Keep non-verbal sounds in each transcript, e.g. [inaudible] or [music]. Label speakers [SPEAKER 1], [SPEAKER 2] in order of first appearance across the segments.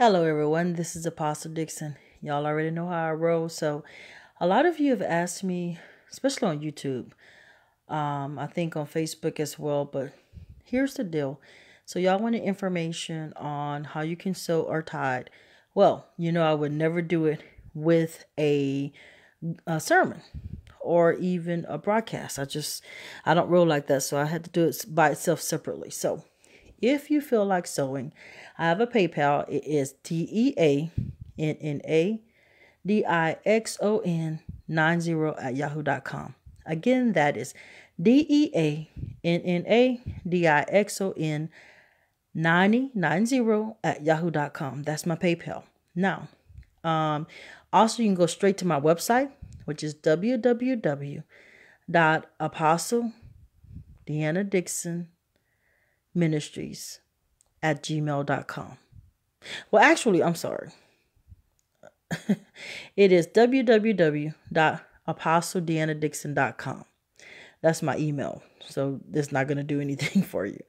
[SPEAKER 1] Hello, everyone. This is Apostle Dixon. Y'all already know how I roll. So, a lot of you have asked me, especially on YouTube, um, I think on Facebook as well. But here's the deal. So, y'all wanted information on how you can sow or tithe. Well, you know, I would never do it with a, a sermon or even a broadcast. I just, I don't roll like that. So, I had to do it by itself separately. So, if you feel like sowing, I have a PayPal. It is D E A N N A D I X O N 90 at yahoo.com. Again, that is D E A N N A D I X O N 90 at yahoo.com. That's my PayPal. Now, um, also, you can go straight to my website, which is www.apostle Deanna Dixon ministries at gmail.com. Well, actually, I'm sorry. [laughs] it is www.apostledeannadixon.com. That's my email. So it's not going to do anything [laughs] for you.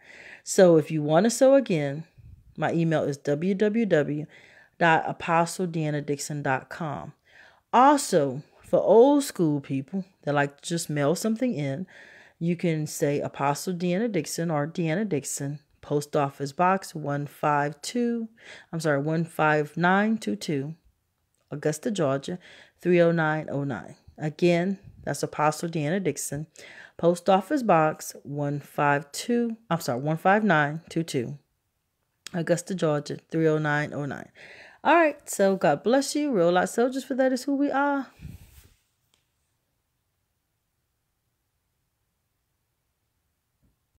[SPEAKER 1] So if you want to sow again, my email is www.apostledeannadixon.com. Also, for old school people that like to just mail something in, you can say Apostle Deanna Dixon or Deanna Dixon, Post Office Box 152, I'm sorry, 15922, Augusta, Georgia 30909. Again, that's Apostle Deanna Dixon, Post Office Box 152, I'm sorry, 15922, Augusta, Georgia 30909. All right, so God bless you. Real Life Soldiers, for that is who we are.